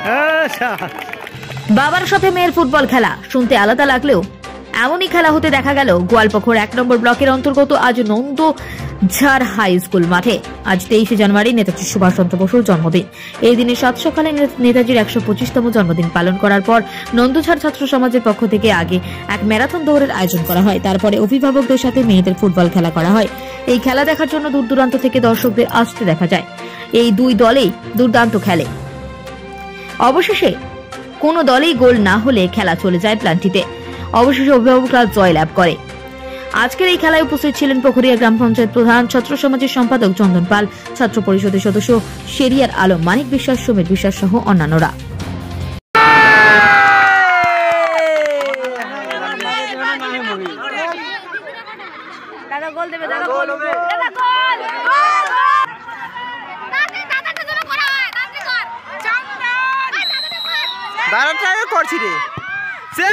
আচ্ছা। বাবার সাথে মেয়ের ফুটবল খেলা। শুনতে আলাদা লাগলেও এমনই খেলা হতে দেখা গেল গোয়ালপোখর এক নম্বর ব্লকের অন্তর্গত আজ নন্দ ঝাড় হাই স্কুল মাঠে। আজ তেইশে জানুয়ারি নেতাজি সুভাষচন্দ্র বসুর জন্মদিন। এই দিনে সাত সকালে নেতাজির একশো পঁচিশতম জন্মদিন পালন করার পর নন্দঝাড় ছাত্র সমাজের পক্ষ থেকে আগে এক ম্যারাথন দৌড়ের আয়োজন করা হয়। তারপরে অভিভাবকদের সাথে মেয়েদের ফুটবল খেলা করা হয়। এই খেলা দেখার জন্য দূর দূরান্ত থেকে দর্শকদের আসতে দেখা যায়। এই দুই দলেই দুর্দান্ত খেলে। অবশেষে কোনো দলেই গোল না হলে খেলা চলে যায় প্লান্টিতে অবশেষে অভিভাবকরা জয়লাভ করে। আজকের এই খেলায় উপস্থিত ছিলেন পুকুরিয়া গ্রাম পঞ্চায়েত প্রধান ছাত্র সমাজের সম্পাদক চন্দন পাল ছাত্র পরিষদের সদস্য শেরিয়ার আলম মানিক বিশ্বাস সমীর বিশ্বাস সহ অন্যান্যরা। দাদা গোল দেবে দাদা গোল। দেবে দাদা গোল দাদা দাদাটা যেন করা হয় দাদা কর চামড়া দাদাটা কর দাঁড়াটা করছি রে। সে